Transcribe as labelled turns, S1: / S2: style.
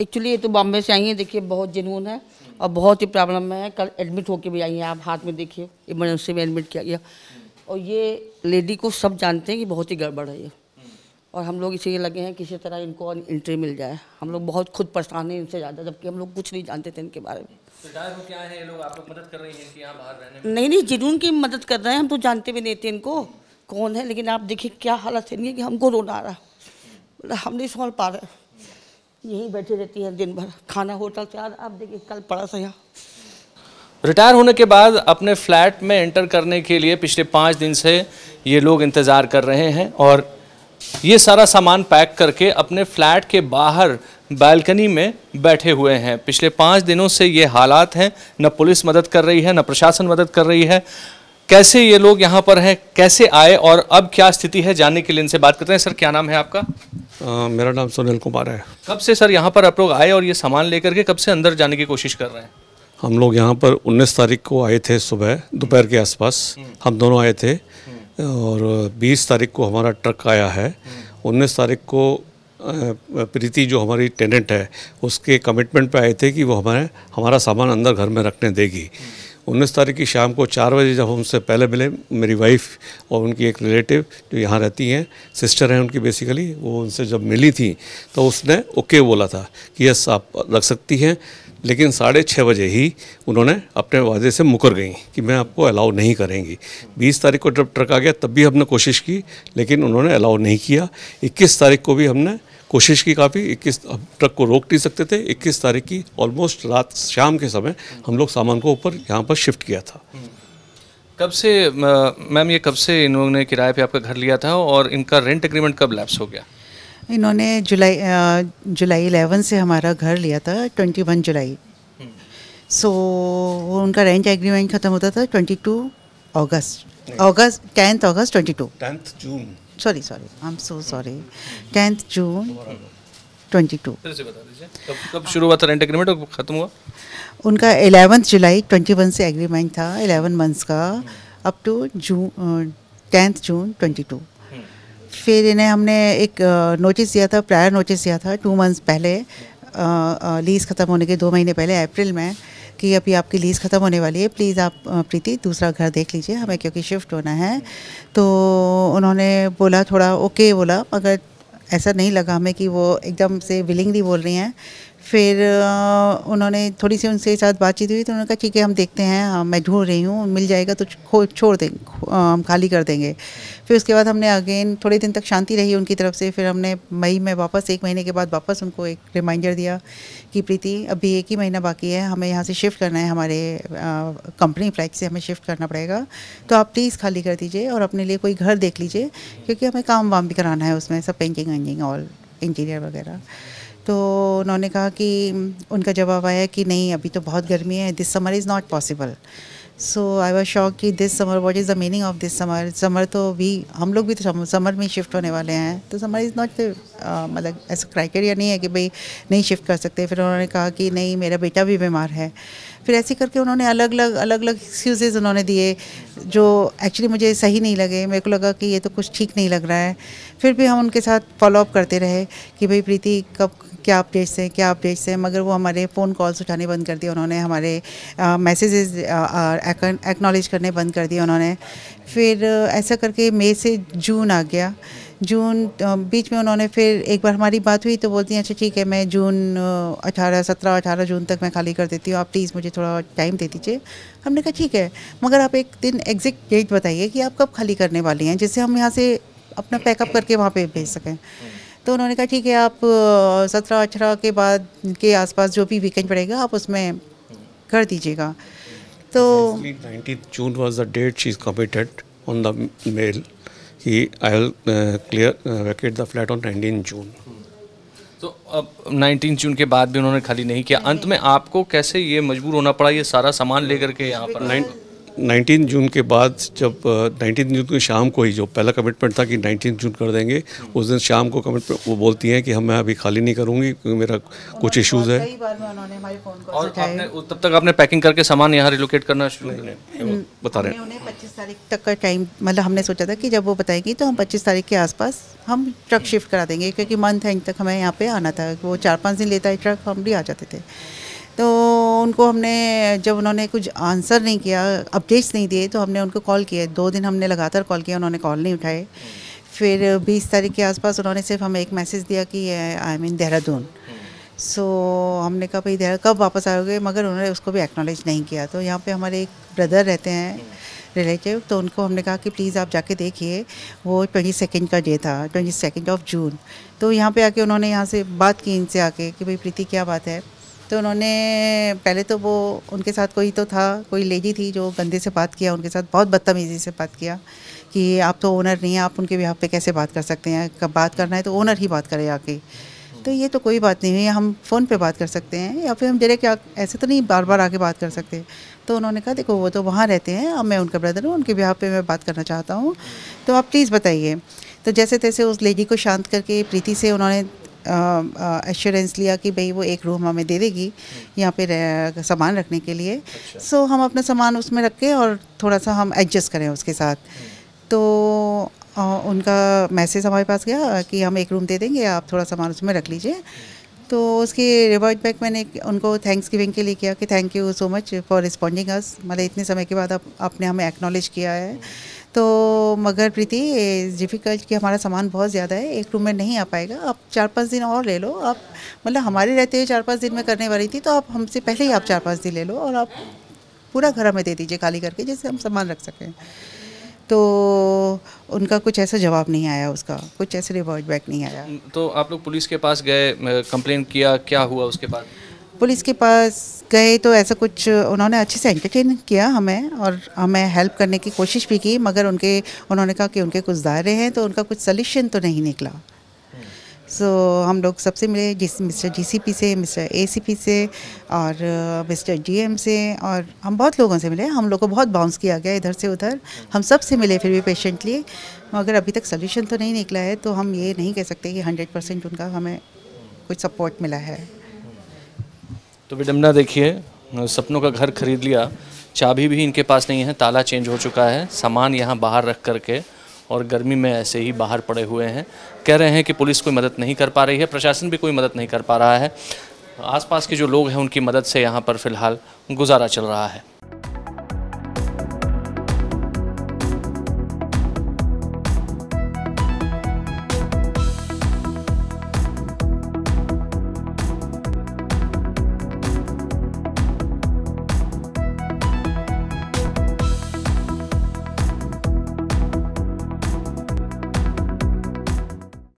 S1: Actually ये तो बॉम्बे से आई हैं देखिए बहुत जुनून है और बहुत ही प्रॉब्लम में है। कल एडमिट होके भी आई हैं आप हाथ में देखिए इमरजेंसी में एडमिट किया गया। और ये लेडी को सब जानते हैं कि बहुत ही गड़बड़ है ये। और हम लोग इसीलिए लगे हैं किसी तरह इनको एंट्री मिल जाए। हम लोग बहुत खुद परेशान हैं इनसे ज़्यादा जबकि हम लोग कुछ नहीं जानते थे इनके बारे में।
S2: रिटायर क्या है? लोग आप लोग मदद कर रही हैं कि यहाँ बाहर रहने
S1: नहीं नहीं जुनून की मदद कर रहे हैं हम तो जानते भी नहीं थे इनको। कौन है? लेकिन आप देखिए क्या हालत है इनकी कि हमको रोना आ रहा है। हम नहीं समझ पा रहे। यहीं बैठे रहती है दिन भर। खाना होटल से आप देखिए, कल पड़ा सा यहाँ।
S2: रिटायर होने के बाद अपने फ्लैट में एंटर करने के लिए पिछले पाँच दिन से ये लोग इंतज़ार कर रहे हैं और ये सारा सामान पैक करके अपने फ्लैट के बाहर बालकनी में बैठे हुए हैं। पिछले पाँच दिनों से ये हालात हैं, न पुलिस मदद कर रही है, न प्रशासन मदद कर रही है। कैसे ये लोग यहाँ पर हैं, कैसे आए और अब क्या स्थिति है, जानने के लिए इनसे बात करते हैं। सर, क्या नाम है आपका?
S3: अ, मेरा नाम सुनील कुमार है।
S2: कब से सर यहाँ पर आप लोग आए और ये सामान लेकर के कब से अंदर जाने की कोशिश कर रहे हैं?
S3: हम लोग यहाँ पर 19 तारीख को आए थे सुबह दोपहर के आसपास। हम दोनों आए थे। और 20 तारीख को हमारा ट्रक आया है। 19 तारीख को प्रीति जो हमारी टेनेंट है उसके कमिटमेंट पे आए थे कि वो हमारे हमारा सामान अंदर घर में रखने देगी। उन्नीस तारीख की शाम को चार बजे जब हमसे पहले मिले, मेरी वाइफ और उनकी एक रिलेटिव जो यहाँ रहती हैं सिस्टर हैं उनकी बेसिकली वो उनसे जब मिली थी तो उसने ओके बोला था कि यस आप रख सकती हैं, लेकिन साढ़े छः बजे ही उन्होंने अपने वादे से मुकर गई कि मैं आपको अलाउ नहीं करेंगी। बीस तारीख को जब ट्रक आ गया, तब भी हमने कोशिश की, लेकिन उन्होंने अलाउ नहीं किया। इक्कीस तारीख को भी हमने कोशिश की काफ़ी इक्कीस अब ट्रक को रोक नहीं सकते थे। इक्कीस तारीख की ऑलमोस्ट रात शाम के समय हम लोग सामान को ऊपर यहाँ पर शिफ्ट किया था।
S2: कब से मैम ये कब से इन लोगों ने किराए पे आपका घर लिया था और इनका रेंट एग्रीमेंट कब लैप्स हो गया?
S4: इन्होंने जुलाई जुलाई इलेवन से हमारा घर लिया था ट्वेंटी वन जुलाई सो वो उनका रेंट एग्रीमेंट ख़त्म होता था ट्वेंटी टू अगस्त अगस्त tenth August twenty two
S3: tenth June
S4: sorry sorry I am so sorry tenth June twenty two
S2: फिर से बता दीजिए। कब कब शुरू हुआ था रेंट एग्रीमेंट और खत्म हुआ?
S4: उनका एलेवंथ जुलाई ट्वेंटी वन से एग्रीमेंट था एलेवन मंथ्स का up to June tenth June twenty two फिर इन्हें हमने एक नोटिस दिया था प्रायर नोटिस दिया था टू मंथ्स पहले लीज़ ख़त्म होने के दो महीने पहले अप्रैल में कि अभी आपकी लीज़ ख़त्म होने वाली है। प्लीज़ आप प्रीति, दूसरा घर देख लीजिए। हमें क्योंकि शिफ्ट होना है। तो उन्होंने बोला थोड़ा ओके बोला, मगर ऐसा नहीं लगा हमें कि वो एकदम से विलिंगली बोल रही हैं। फिर उन्होंने थोड़ी सी उनसे साथ बातचीत हुई तो उन्होंने कहा ठीक है हम देखते हैं हाँ, मैं ढूंढ रही हूँ मिल जाएगा तो छोड़ दें हम खाली कर देंगे। फिर उसके बाद हमने अगेन थोड़े दिन तक शांति रही उनकी तरफ़ से फिर हमने मई में वापस एक महीने के बाद वापस उनको एक रिमाइंडर दिया कि प्रीति अभी एक ही महीना बाकी है हमें यहाँ से शिफ्ट करना है हमारे कंपनी फ्लैट से हमें शिफ्ट करना पड़ेगा तो आप प्लीज़ खाली कर दीजिए और अपने लिए कोई घर देख लीजिए क्योंकि हमें काम वाम भी कराना है उसमें सब पेंटिंग वेंटिंग ऑल इंटीरियर वगैरह। तो उन्होंने कहा कि उनका जवाब आया कि नहीं, अभी तो बहुत गर्मी है this summer is not possible so I was shock कि this summer what is the meaning of this summer summer तो भी, हम लोग भी तो समर में शिफ्ट होने वाले हैं तो समर इज़ नॉट मतलब ऐसा क्राइटेरिया नहीं है कि भाई नहीं शिफ्ट कर सकते। फिर उन्होंने कहा कि नहीं, मेरा बेटा भी बीमार है। फिर ऐसे करके उन्होंने अलग अलग अलग अलग एक्सक्यूज़ उन्होंने दिए, जो एक्चुअली मुझे सही नहीं लगे। मेरे को लगा कि ये तो कुछ ठीक नहीं लग रहा है। फिर भी हम उनके साथ फॉलोअप करते रहे कि भाई, प्रीति, कब, क्या अपडेट्स हैं, क्या अपडेट्स हैं? मगर वो हमारे फ़ोन कॉल्स उठाने बंद कर दिए उन्होंने, हमारे मैसेजेस एक्नॉलेज करने बंद कर दिए उन्होंने। फिर ऐसा करके मई से जून आ गया। जून बीच में उन्होंने फिर एक बार हमारी बात हुई तो बोलती हैं अच्छा ठीक है, मैं जून अठारह, सत्रह, अठारह जून तक मैं खाली कर देती हूँ, आप प्लीज़ मुझे थोड़ा टाइम दे दीजिए। हमने कहा, ठीक है, मगर आप एक दिन एग्जैक्ट डेट बताइए कि आप कब खाली करने वाली हैं, जिससे हम यहाँ से अपना पैकअप करके वहाँ पे भेज सकें। तो उन्होंने कहा ठीक है आप सत्रह अठारह के बाद के आसपास जो भी वीकेंड पड़ेगा आप उसमें कर दीजिएगा। तो
S3: 19th June was the date she's committed on the mail. He, I will uh, clear uh, vacate the flat on 19 June.
S2: तो अब 19 जून के बाद भी उन्होंने खाली नहीं किया। अंत में आपको कैसे ये मजबूर होना पड़ा ये सारा सामान लेकर के यहाँ पर?
S3: नाइन 19 जून के बाद जब नाइनटीन जून की शाम को ही जो पहला कमिटमेंट था कि 19 जून कर देंगे उस दिन शाम को कमिटमेंट वो बोलती हैं कि हम मैं अभी खाली नहीं करूँगी क्योंकि मेरा कुछ इश्यूज़ है
S4: कई बार में उन्होंने हमारे फ़ोन कॉल
S2: और आपने तब तक आपने पैकिंग करके सामान यहाँ रिलोकेट करना शुरू कर
S3: वो बता रहे हैं।
S4: 25 तारीख तक का टाइम मतलब हमने सोचा था कि जब वो बताएगी तो हम 25 तारीख के आसपास हम ट्रक शिफ्ट करा देंगे क्योंकि मंथ एंड तक हमें यहाँ पे आना था वो चार पाँच दिन लेता है ट्रक हम भी आ जाते थे। उनको हमने, जब उन्होंने कुछ आंसर नहीं किया अपडेट्स नहीं दिए तो हमने उनको कॉल किया। दो दिन हमने लगातार कॉल किया, उन्होंने कॉल नहीं उठाए। फिर 20 तारीख के आसपास उन्होंने सिर्फ़ हमें एक मैसेज दिया कि आई मीन देहरादून। सो हमने कहा, भाई, देहरा, कब वापस आओगे? मगर उन्होंने उसको भी एक्नॉलेज नहीं किया। तो यहाँ पे हमारे एक ब्रदर रहते हैं रिलेटिव तो उनको हमने कहा कि प्लीज़ आप जाके देखिए, वो ट्वेंटी सेकेंड का डे था ट्वेंटी सेकेंड ऑफ़ जून तो यहाँ पे आके उन्होंने यहाँ से बात की इनसे आके कि, भाई, प्रीति, क्या बात है? तो उन्होंने, पहले तो वो उनके साथ कोई तो था, कोई लेडी थी जो गंदे से बात किया, उनके साथ बहुत बदतमीज़ी से बात किया कि आप तो ओनर नहीं हैं, आप उनके बिहाफ पे कैसे बात कर सकते हैं? कब बात करना है तो ओनर ही बात करे आके। तो ये तो कोई बात नहीं है हम फ़ोन पे बात कर सकते हैं या फिर हम डायरेक्ट ऐसे तो नहीं बार बार आके बात कर सकते। तो उन्होंने कहा, देखो, वो तो वहाँ रहते हैं, अब मैं उनका ब्रदर हूँ, उनके बिहाफ पे मैं बात करना चाहता हूँ तो आप प्लीज़ बताइए। तो जैसे तैसे उस लेडी को शांत करके, प्रीति से उन्होंने एश्योरेंस लिया कि भाई वो एक रूम हमें दे देगी यहाँ पे सामान रखने के लिए। अच्छा। सो हम अपना सामान उसमें रख के और थोड़ा सा हम एडजस्ट करें उसके साथ। तो अ, उनका मैसेज हमारे पास गया कि हम एक रूम दे देंगे आप थोड़ा सामान उसमें रख लीजिए। तो उसकी रिवर्ट बैक मैंने उनको थैंक्स गिविंग के लिए किया कि thank you so much for responding us मतलब इतने समय के बाद आप आपने हमें एक्नॉलेज किया है। तो मगर प्रीति डिफ़िकल्ट कि हमारा सामान बहुत ज़्यादा है, एक रूम में नहीं आ पाएगा। आप चार पाँच दिन और ले लो। आप मतलब हमारे रहते हुए चार पाँच दिन में करने वाली थी तो आप हमसे पहले ही आप चार पाँच दिन ले लो और आप पूरा घर हमें दे दीजिए खाली करके, जिससे हम सामान रख सकें। तो उनका कुछ ऐसा जवाब नहीं आया उसका। कुछ ऐसे रिवर्ट बैक नहीं आया।
S2: तो आप लोग पुलिस के पास गए कंप्लेन किया, क्या हुआ उसके बाद?
S4: पुलिस के पास गए तो ऐसा कुछ उन्होंने अच्छे से एंटरटेन किया हमें और हमें हेल्प करने की कोशिश भी की मगर उनके उन्होंने कहा कि उनके कुछ दायरे हैं तो उनका कुछ सल्यूशन तो नहीं निकला। सो so, हम लोग सबसे मिले जिस मिस्टर जीसीपी से मिस्टर एसीपी से और मिस्टर जीएम से और हम बहुत लोगों से मिले। हम लोग को बहुत बाउंस किया गया इधर से उधर। हम सबसे मिले फिर भी पेशेंटली मगर अभी तक सल्यूशन तो नहीं निकला है। तो हम ये नहीं कह सकते कि हंड्रेड परसेंट उनका हमें कुछ सपोर्ट मिला है।
S2: तो विडम्बना देखिए, सपनों का घर खरीद लिया। चाबी भी इनके पास नहीं है, ताला चेंज हो चुका है, सामान यहाँ बाहर रख करके और गर्मी में ऐसे ही बाहर पड़े हुए हैं। कह रहे हैं कि पुलिस कोई मदद नहीं कर पा रही है, प्रशासन भी कोई मदद नहीं कर पा रहा है। आसपास के जो लोग हैं, उनकी मदद से यहाँ पर फ़िलहाल गुजारा चल रहा है।